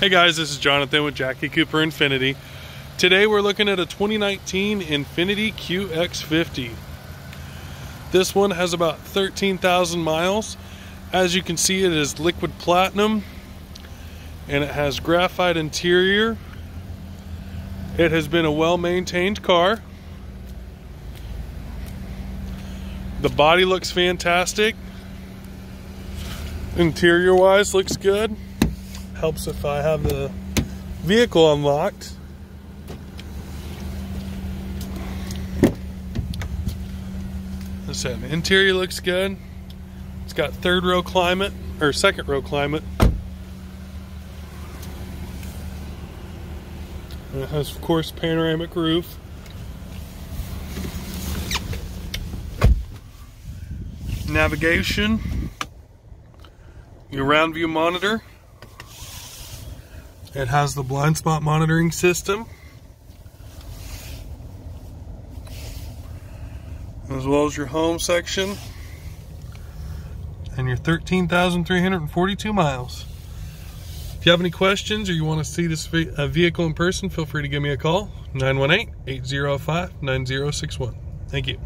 Hey guys, this is Jonathan with Jackie Cooper Infiniti. Today we're looking at a 2019 Infiniti QX50. This one has about 13,000 miles. As you can see, it is liquid platinum and it has graphite interior. It has been a well-maintained car. The body looks fantastic. Interior wise looks good helps if I have the vehicle unlocked. Listen, interior looks good. It's got third row climate, or second row climate. And it has, of course, panoramic roof. Navigation. Your round view monitor. It has the blind spot monitoring system. As well as your home section. And your 13,342 miles. If you have any questions or you want to see this uh, vehicle in person, feel free to give me a call. 918-805-9061. Thank you.